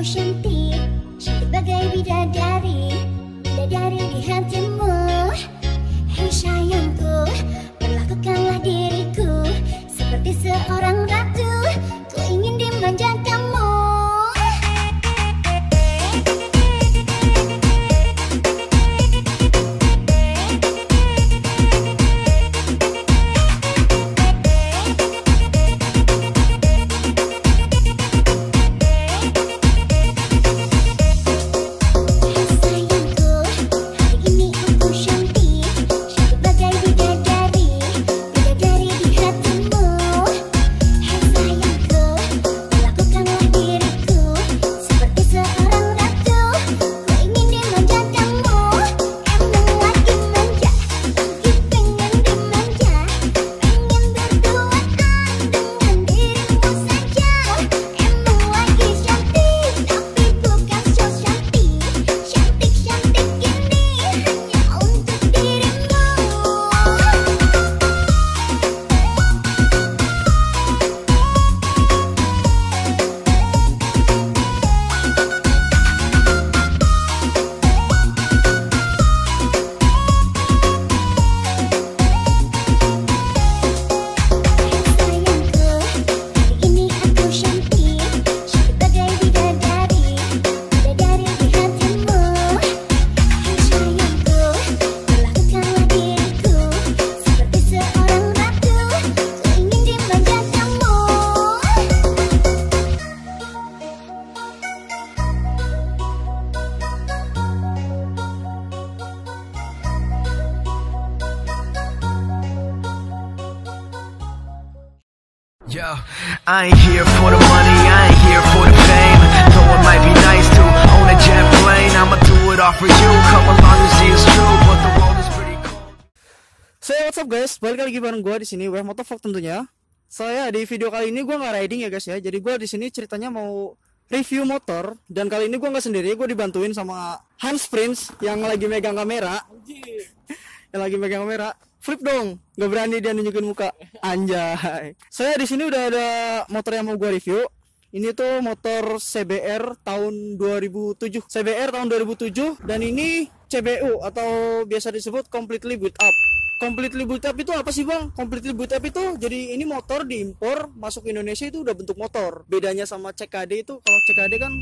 cantik Cantik bagai bidadari. Bidadari di hatimu Yo, I ain't here for the money, I ain't here for the fame. Though it might be nice to own a jet plane, I'ma do it all for you. Come along and see it's true, but the world is pretty cool. So what's up guys, balik lagi bareng gue di sini, Weh Motovlog tentunya. Saya di video kali ini gue nggak riding ya guys ya, jadi gue di sini ceritanya mau review motor dan kali ini gue nggak sendiri, gue dibantuin sama Hans Prince yang lagi megang kamera, yang lagi megang kamera. Flip dong, nggak berani dia nunjukin muka. Anjay. Saya di sini udah ada motor yang mau gue review. Ini tuh motor CBR tahun 2007. CBR tahun 2007 dan ini CBU atau biasa disebut completely built up. Completely built up itu apa sih bang? Completely built up itu jadi ini motor diimpor masuk Indonesia itu udah bentuk motor. Bedanya sama CKD itu kalau CKD kan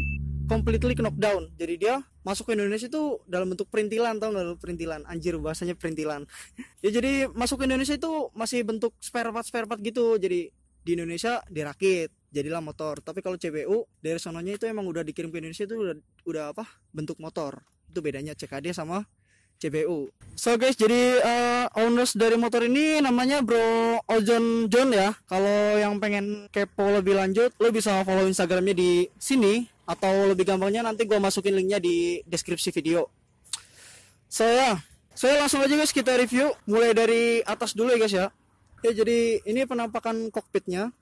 completely knockdown. Jadi dia masuk ke Indonesia itu dalam bentuk perintilan tau nggak perintilan? Anjir bahasanya perintilan. ya jadi masuk ke Indonesia itu masih bentuk spare part spare part gitu. Jadi di Indonesia dirakit jadilah motor. Tapi kalau CBU dari sononya itu emang udah dikirim ke Indonesia itu udah udah apa? bentuk motor. Itu bedanya CKD sama CBU. So guys, jadi eh, owners dari motor ini namanya Bro Ojon John ya. Kalau yang pengen kepo lebih lanjut, lo bisa follow Instagramnya di sini atau lebih gampangnya nanti gua masukin linknya di deskripsi video. So ya, saya langsung aja guys kita review mulai dari atas dulu ya guys ya. Ya jadi ini penampakan kokpitnya.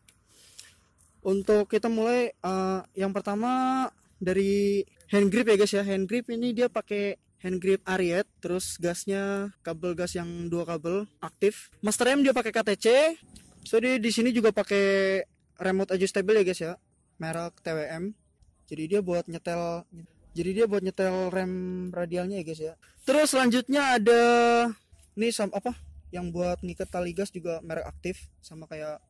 Untuk kita mulai eh, yang pertama dari hand grip ya guys ya. Hand grip ini dia pakai hand grip Ariat, terus gasnya kabel gas yang dua kabel aktif. Master rem dia pakai KTC. So di di sini juga pakai remote adjustable ya guys ya. Merek TWM. Jadi dia buat nyetel jadi dia buat nyetel rem radialnya ya guys ya. Terus selanjutnya ada nih sam apa yang buat ngikat tali gas juga merek aktif sama kayak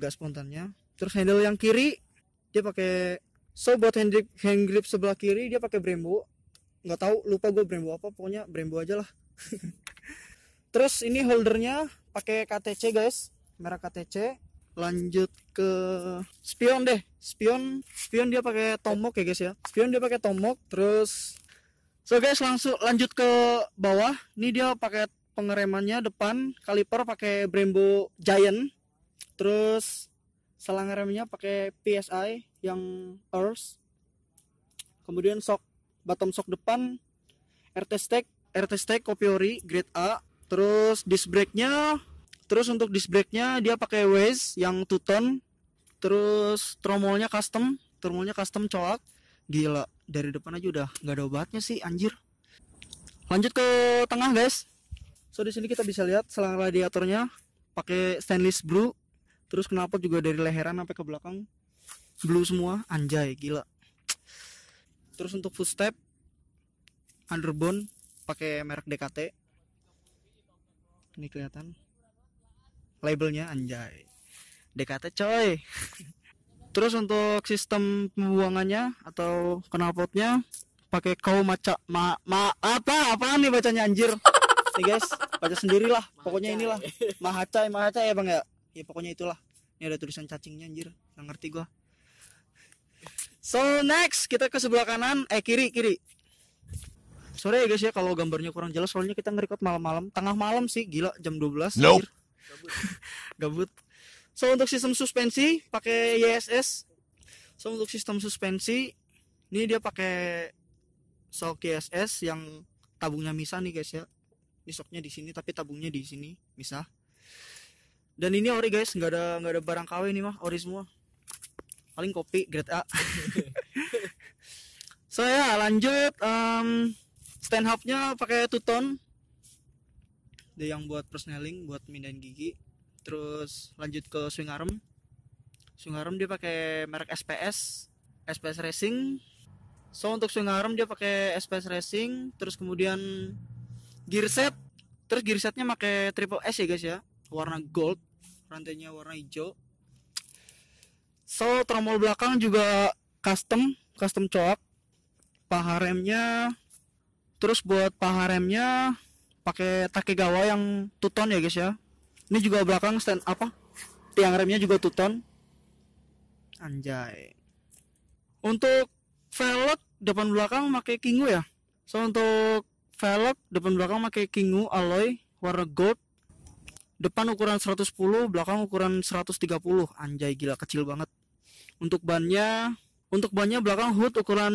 gas spontannya. Terus handle yang kiri dia pakai so buat hand grip, hand grip sebelah kiri dia pakai Brembo. Nggak tahu lupa gue Brembo apa pokoknya Brembo aja lah. Terus ini holdernya pakai KTC guys, merek KTC. Lanjut ke spion deh. Spion spion dia pakai Tomok ya guys ya. Spion dia pakai Tomok. Terus so guys langsung lanjut ke bawah. Ini dia pakai pengeremannya depan kaliper pakai Brembo Giant. Terus selang remnya pakai PSI yang Earth. Kemudian sok bottom shock depan RT Stack RT Stack Kopiori grade A. Terus disc brake-nya Terus untuk disc brake-nya dia pakai Waze yang two tone. Terus tromolnya custom, tromolnya custom coak. Gila, dari depan aja udah nggak ada obatnya sih anjir. Lanjut ke tengah guys. So di sini kita bisa lihat selang radiatornya pakai stainless blue. Terus knalpot juga dari leheran sampai ke belakang blue semua anjay gila terus untuk footstep underbone pakai merek DKT ini kelihatan labelnya anjay. DKT coy. Terus untuk sistem pembuangannya atau knalpotnya pakai kau maca ma, ma apa? Apa nih bacanya anjir? Nih guys baca sendirilah. Pokoknya inilah. Mahaca mahaca ya bang ya? Ya pokoknya itulah. Ini ada tulisan cacingnya anjir. Nggak ngerti gua. So next kita ke sebelah kanan. Eh kiri kiri. Sorry ya guys ya kalau gambarnya kurang jelas. Soalnya kita ngerekod malam-malam. Tengah malam sih. Gila jam 12 Nope. anjir. gabut. So untuk sistem suspensi pakai YSS so untuk sistem suspensi ini dia pakai shock YSS yang tabungnya misah nih guys ya. Ini shocknya di sini tapi tabungnya di sini misah. Dan ini ori guys nggak ada nggak ada barang KW ini mah. Ori semua. Paling kopi grade A. So ya lanjut em, stand hubnya pakai two dia yang buat persneling buat mindahin gigi. Terus lanjut ke swing arm swing arm dia pakai merek SPS SPS Racing. So untuk swing arm dia pakai SPS Racing terus kemudian gear set. Terus gear setnya pakai triple S ya guys ya. Warna gold rantainya warna hijau. So tromol belakang juga custom custom coak. Paha remnya terus buat paha remnya pakai Takegawa yang tuton ya guys ya. Ini juga belakang stand apa? Tiang remnya juga tuton. Anjay. Untuk velg depan belakang pakai Kingu ya. So untuk velg depan belakang pakai Kingu alloy warna gold. Depan ukuran 110 belakang ukuran 130 anjay gila kecil banget. Untuk bannya untuk bannya belakang hood ukuran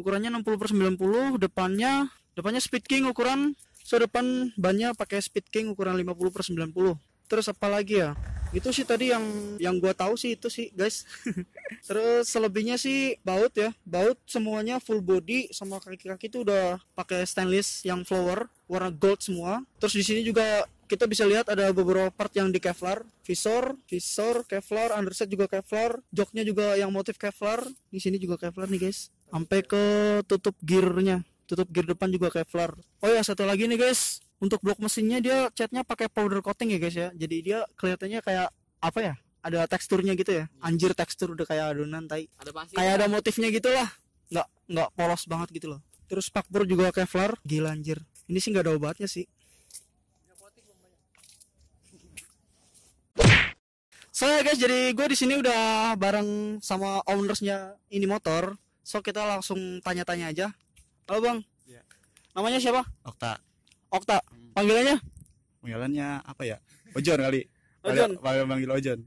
ukurannya 60 per 90 depannya depannya speed king ukuran so depan bannya pakai speed king ukuran 50 per 90 terus apa lagi ya? Itu sih tadi yang yang gua tahu sih itu sih guys. Terus selebihnya sih baut ya. Baut semuanya full body sama kaki-kaki itu udah pakai stainless yang flower warna gold semua. Terus di sini juga kita bisa lihat ada beberapa part yang di Kevlar. Visor visor Kevlar underset juga Kevlar. Joknya juga yang motif Kevlar. Di sini juga Kevlar nih guys. Sampai ke tutup gearnya tutup gear depan juga Kevlar. Oh ya satu lagi nih guys. Untuk blok mesinnya dia catnya pakai powder coating ya guys ya. Jadi dia kelihatannya kayak apa ya ada teksturnya gitu ya. Anjir tekstur udah kayak adonan tai. Ada pasir kayak ada motifnya gitu lah. Nggak nggak polos banget gitu loh. Terus spakbor juga Kevlar. Gila anjir. Ini sih nggak ada obatnya sih. So ya guys, jadi gue di sini udah bareng sama ownersnya ini motor. So kita langsung tanya-tanya aja. Halo bang, Iya. namanya siapa? Okta Okta. Panggilannya? panggilannya apa ya Ojon kali Ojon. Panggil- panggil Ojon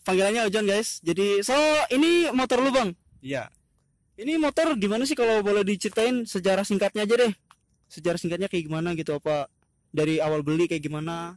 Panggilannya Ojon guys. Jadi so ini motor lu bang. iya Ini motor gimana sih kalau boleh diceritain sejarah singkatnya aja deh. Sejarah singkatnya kayak gimana gitu apa dari awal beli kayak gimana?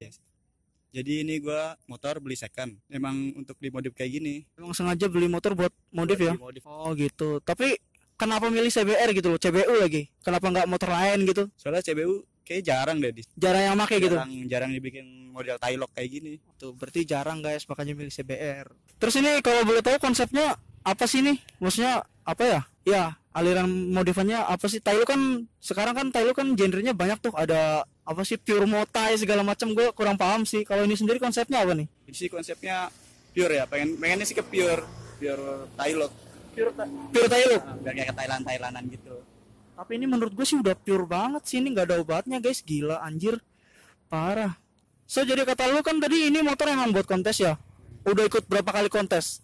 jadi ini gua motor beli second emang untuk dimodif kayak gini Emang sengaja beli motor buat modif ya? Dimodif. Oh gitu. Tapi kenapa milih CBR gitu loh, CBU lagi? Kenapa nggak motor lain gitu? soalnya CBU kayak jarang deh di Jarang yang make gitu. jarang jarang dibikin model Tailok kayak gini Tuh, berarti jarang guys makanya milih CBR. Terus ini kalau boleh tahu konsepnya apa sih nih? Maksudnya apa ya? Ya, aliran modifannya apa sih? Tailo kan sekarang kan Tailo kan genrenya banyak tuh. Ada apa sih pure motai segala macam gue kurang paham sih. Kalau ini sendiri konsepnya apa nih? ini sih konsepnya pure ya pengen pengennya sih ke pure pure Tailok Pure pure Tailo. Nah, biar kayak Thailand Thailandan gitu Tapi ini menurut gue sih udah pure banget sih ini nggak ada obatnya guys. Gila anjir. Parah. So jadi kata lu kan tadi ini motor emang buat kontes ya? Udah ikut berapa kali kontes?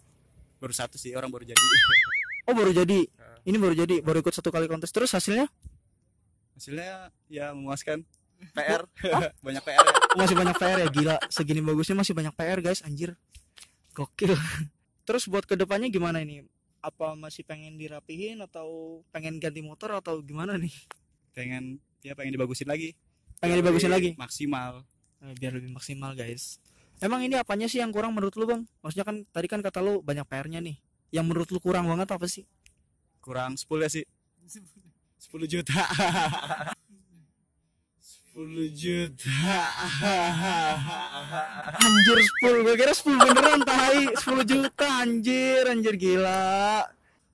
baru satu sih orang baru jadi Oh baru jadi. Ini baru jadi, baru ikut satu kali kontes. Terus hasilnya hasilnya ya memuaskan PR banyak PR ya. masih banyak PR ya gila. Segini bagusnya masih banyak PR guys, anjir. Gokil. Terus buat ke depannya gimana ini? Apa masih pengen dirapihin atau pengen ganti motor atau gimana nih? pengen ya pengen dibagusin lagi Pengen Biar dibagusin lagi? maksimal Eh, Biar lebih maksimal guys. Emang ini apanya sih yang kurang menurut lu bang? Maksudnya kan tadi kan kata lu banyak PR-nya nih. Yang menurut lu kurang banget apa sih? kurang 10 ya sih 10 juta 10 juta. Anjir 10 Gue kira 10 beneran tai 10 juta anjir Anjir gila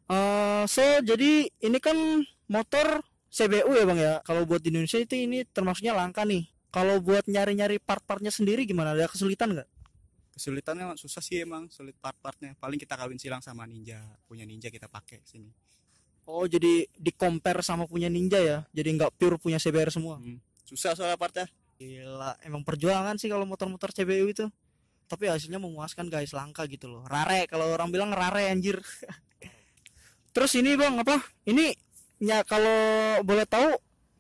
Eh, So jadi ini kan motor CBU ya bang ya Kalau buat di Indonesia itu ini termasuknya langka nih Kalau buat nyari-nyari part-partnya sendiri gimana? Ada kesulitan nggak? Kesulitannya emang susah sih emang, sulit part-partnya. Paling kita kawin silang sama Ninja, punya Ninja kita pakai sini. Oh jadi di compare sama punya Ninja ya Jadi nggak pure punya CBR semua Hmm. Susah soalnya partnya. Gila emang perjuangan sih kalau motor-motor CBU itu Tapi hasilnya memuaskan guys langka gitu loh Rare kalau orang bilang rare anjir Terus ini bang apa? Ini ya kalau boleh tahu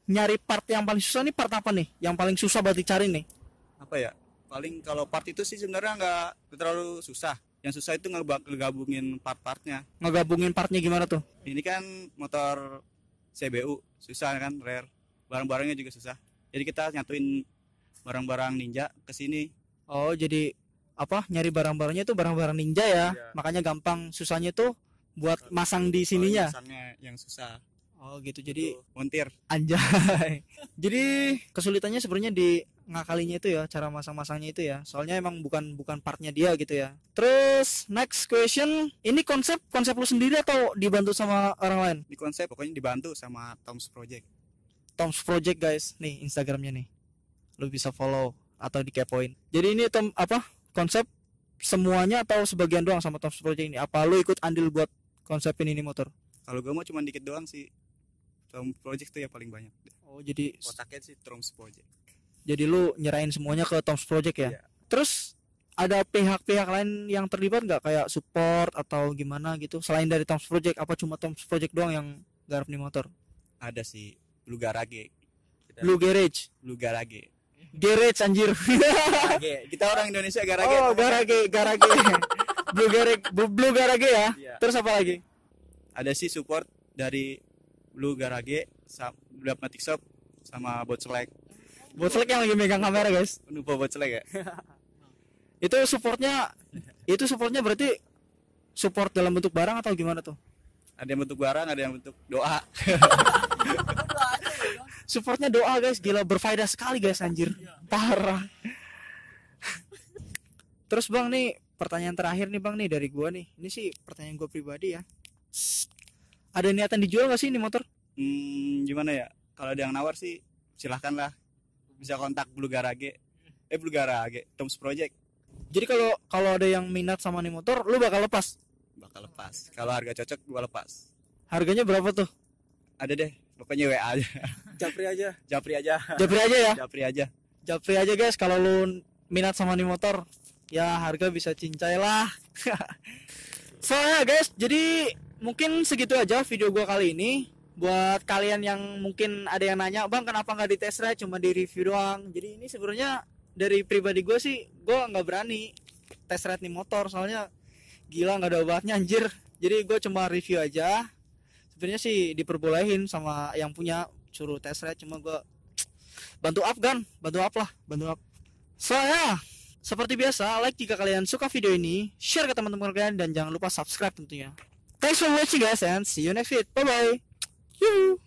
nyari part yang paling susah nih part apa nih? Yang paling susah buat dicari nih? Apa ya? Paling kalau part itu sih sebenarnya nggak terlalu susah. Yang susah itu ngegabungin part-partnya. Ngegabungin partnya gimana tuh? Ini kan motor CBU, susah kan, rare. Barang-barangnya juga susah. Jadi kita nyatuin barang-barang Ninja ke sini. Oh jadi apa? Nyari barang-barangnya itu barang-barang ninja ya. Iya. Makanya gampang susahnya tuh buat masang di sininya. Yang susah. Oh gitu. Jadi montir. Anjay. Jadi kesulitannya sebenarnya di ngakalinya itu ya, cara masang-masangnya itu ya. Soalnya emang bukan bukan partnya dia gitu ya. Terus next question, ini konsep konsep lu sendiri atau dibantu sama orang lain? Di konsep pokoknya dibantu sama Tom's Project. Tom's Project guys, nih Instagramnya nih. Lu bisa follow atau dikepoin. Jadi ini Tom apa? Konsep semuanya atau sebagian doang sama Tom's Project ini? Apa lu ikut andil buat konsepin ini motor? Kalau gue mau cuma dikit doang sih. Tom's Project tuh ya paling banyak. Oh jadi Kotaknya sih Tom's Project. jadi lu nyerahin semuanya ke Tom's Project ya Iya. terus ada pihak-pihak lain yang terlibat nggak kayak support atau gimana gitu selain dari Tom's Project apa cuma Tom's Project doang yang garap nih motor Ada sih Blue Garage. Kita- Blue Garage Blue Garage. Garage anjir Garage. Kita orang Indonesia Garage. oh garage garage Blue Garage Blue, Garage ya Iya. terus apa lagi Ada sih support dari Blue Garage, Blue Matic Shop, sama Bot Select. buat selek yang lagi megang kamera guys Lupa Bot Select ya? itu supportnya itu supportnya berarti support dalam bentuk barang atau gimana tuh Ada yang bentuk barang, ada yang bentuk doa. supportnya doa guys gila berfaedah sekali guys anjir parah terus bang nih pertanyaan terakhir nih bang nih dari gua nih ini sih pertanyaan gua pribadi ya ada niatan dijual gak sih ini motor Hmm, gimana ya? Kalau ada yang nawar sih silahkan lah. Bisa kontak Blue Garage. Eh Blue Garage, Tom's Project jadi kalau kalau ada yang minat sama nih motor lu bakal lepas bakal lepas. Kalau harga cocok gua lepas. harganya berapa tuh Ada deh, pokoknya WA aja. japri aja. Japri aja. japri aja ya? Japri aja. japri aja guys. Kalau lu minat sama nih motor ya harga bisa cincai lah. Soalnya guys jadi mungkin segitu aja video gua kali ini. Buat kalian yang mungkin ada yang nanya bang kenapa nggak di test ride cuma di review doang. Jadi ini sebenarnya dari pribadi gue sih gue nggak berani test ride nih motor. Soalnya gila nggak ada obatnya anjir. Jadi gue cuma review aja sebenarnya sih diperbolehin sama yang punya suruh test ride cuma gue bantu up kan bantu up lah bantu up. So seperti biasa like jika kalian suka video ini share ke teman-teman kalian dan jangan lupa subscribe tentunya. Thanks for watching guys and see you next video bye bye you